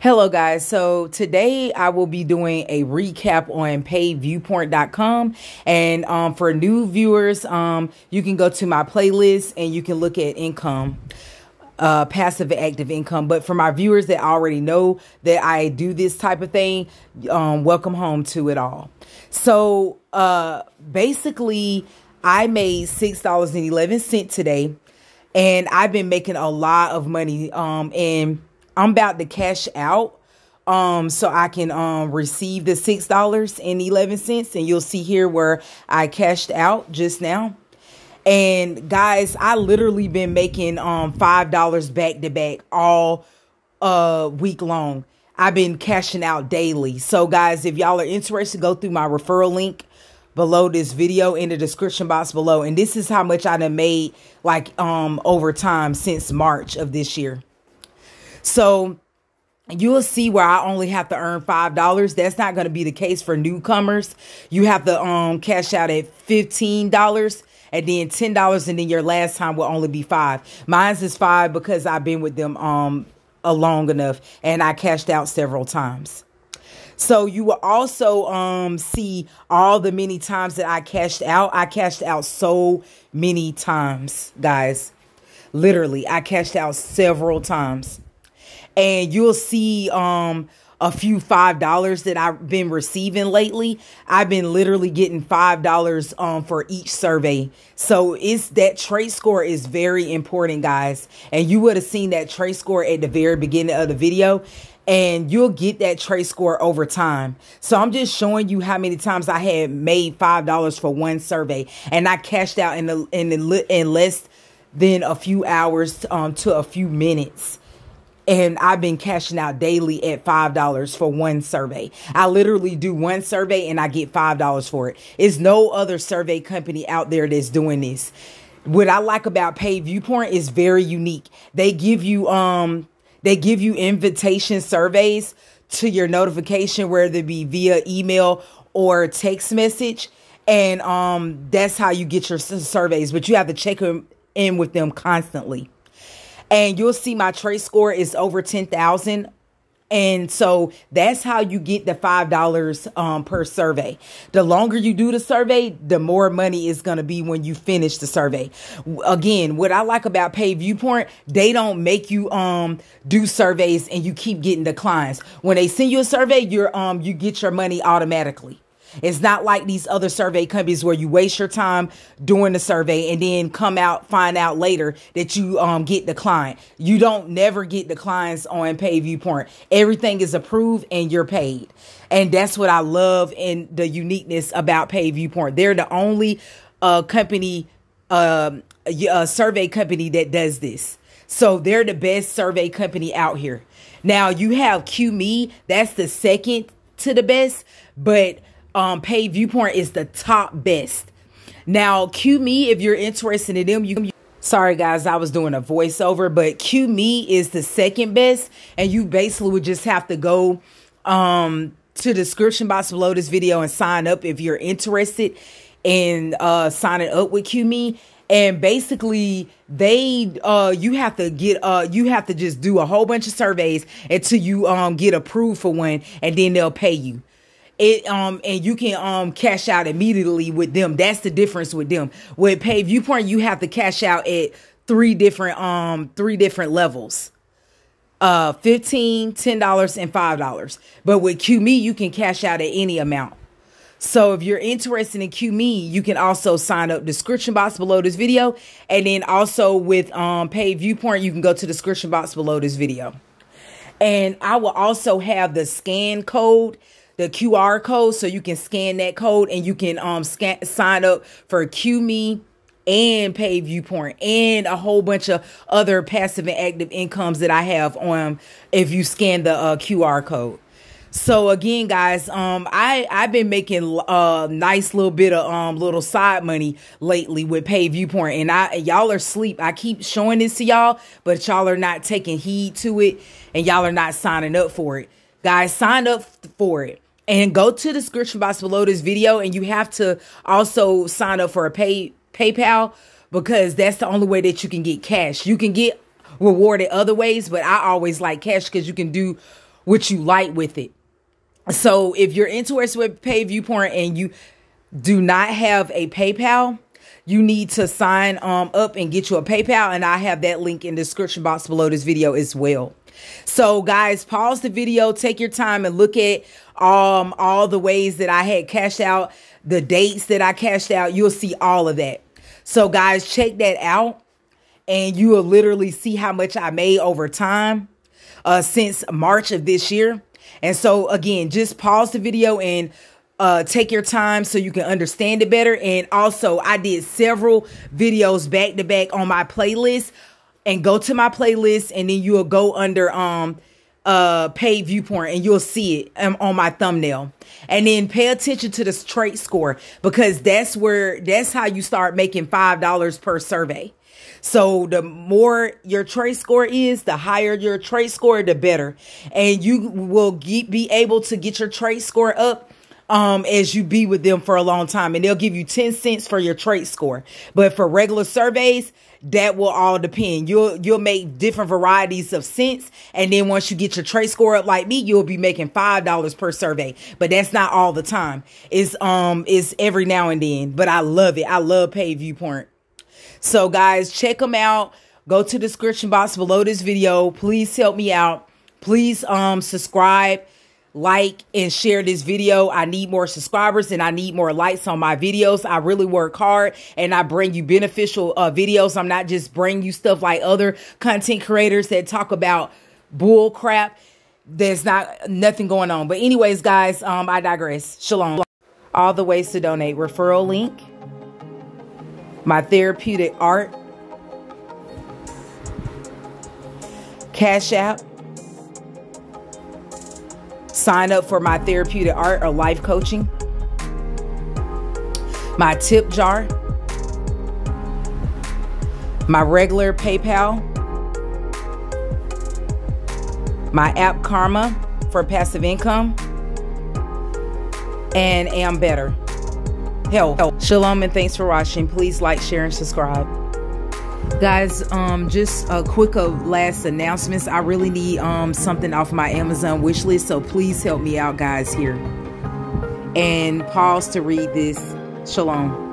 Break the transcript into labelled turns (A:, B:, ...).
A: Hello, guys. So today I will be doing a recap on paidviewpoint.com. And um, for new viewers, um, you can go to my playlist and you can look at income, uh, passive active income. But for my viewers that already know that I do this type of thing, um, welcome home to it all. So uh, basically, I made $6.11 today. And I've been making a lot of money. Um, and I'm about to cash out um so I can um receive the six dollars and you'll see here where I cashed out just now. And guys, I literally been making um five dollars back to back all uh week long. I've been cashing out daily. So guys, if y'all are interested, go through my referral link below this video in the description box below. And this is how much I done made like um over time since March of this year. So you'll see where I only have to earn five dollars. That's not going to be the case for newcomers. You have to um cash out at fifteen dollars and then ten dollars, and then your last time will only be five. Mine's is five because I've been with them um a long enough, and I cashed out several times. So you will also um see all the many times that I cashed out. I cashed out so many times, guys. Literally, I cashed out several times and you'll see um a few five dollars that I've been receiving lately. I've been literally getting five dollars um for each survey. So it's that TraitScore is very important, guys. And you would have seen that TraitScore at the very beginning of the video. And you'll get that TraitScore over time. So I'm just showing you how many times I had made five dollars for one survey, and I cashed out in the in the in less than a few hours um to a few minutes and I've been cashing out daily at $5 for one survey. I literally do one survey and I get $5 for it. It's no other survey company out there that's doing this. What I like about Paid Viewpoint is very unique. They give you um they give you invitation surveys to your notification whether it be via email or text message and um that's how you get your surveys, but you have to check them in with them constantly and you'll see my trait score is over 10,000 and so that's how you get the $5 um, per survey. The longer you do the survey, the more money is going to be when you finish the survey. Again, what I like about Paid Viewpoint, they don't make you um, do surveys and you keep getting declines. When they send you a survey, you're um you get your money automatically. It's not like these other survey companies where you waste your time doing the survey and then come out, find out later that you um, get declined. You don't never get declines on Paid Viewpoint. Everything is approved and you're paid. And that's what I love and the uniqueness about Paid Viewpoint. They're the only uh, company, um, uh, survey company that does this. So they're the best survey company out here. Now you have Qmee, that's the second to the best, but um, Paid Viewpoint is the top best. Now, Qmee, if you're interested in them, you Sorry, guys, I was doing a voiceover, but Qmee is the second best, and you basically would just have to go um, to the description box below this video and sign up if you're interested in uh, signing up with Qmee. And basically, they uh, you have to get uh, you have to just do a whole bunch of surveys until you um, get approved for one, and then they'll pay you it um and you can um cash out immediately with them. That's the difference with them. With Pay Viewpoint, you have to cash out at three different um three different levels. Uh 15 $10 and $5. But with Qmee, you can cash out at any amount. So if you're interested in Qmee, you can also sign up description box below this video. And then also with um Paid Viewpoint, you can go to the description box below this video. And I will also have the scan code the QR code so you can scan that code and you can um scan sign up for Qmee and pay Viewpoint and a whole bunch of other passive and active incomes that I have on if you scan the uh, QR code. So again, guys, um, I I've been making a uh, nice little bit of um little side money lately with Pay Viewpoint, and I y'all are asleep. I keep showing this to y'all, but y'all are not taking heed to it, and y'all are not signing up for it. Guys, sign up for it and go to the description box below this video and you have to also sign up for a pay PayPal because that's the only way that you can get cash. You can get rewarded other ways, but I always like cash because you can do what you like with it. So if you're interested with pay viewpoint and you do not have a PayPal, you need to sign um, up and get you a PayPal. And I have that link in the description box below this video as well. So guys, pause the video, take your time and look at um, all the ways that I had cashed out, the dates that I cashed out. You'll see all of that. So guys, check that out and you will literally see how much I made over time uh, since March of this year. And so again, just pause the video and uh, take your time so you can understand it better. And also, I did several videos back to back on my playlist. And go to my playlist, and then you'll go under um uh paid viewpoint, and you'll see it um, on my thumbnail. And then pay attention to this trait score because that's where that's how you start making five dollars per survey. So the more your trait score is, the higher your trait score, the better. And you will get, be able to get your trait score up um, as you be with them for a long time. And they'll give you 10 cents for your trait score. But for regular surveys, that will all depend. You'll you'll make different varieties of cents, and then once you get your trait score up like me, you'll be making five dollars per survey. But that's not all the time. It's um it's every now and then. But I love it. I love Pay Viewpoint. So guys, check them out. Go to the description box below this video. Please help me out. Please um subscribe like and share this video. I need more subscribers and I need more likes on my videos. I really work hard and I bring you beneficial uh, videos. I'm not just bringing you stuff like other content creators that talk about bull crap. There's not nothing going on. But anyways, guys, um, I digress. Shalom. All the ways to donate. Referral link. My therapeutic art. Cash App sign up for my therapeutic art or life coaching, my tip jar, my regular PayPal, my AppKarma for passive income, and Am Better. Health. Shalom and thanks for watching. Please like, share, and subscribe. Guys, um, just a quick of last announcements. I really need um something off my Amazon wish list, so please help me out, guys, here. And pause to read this. Shalom.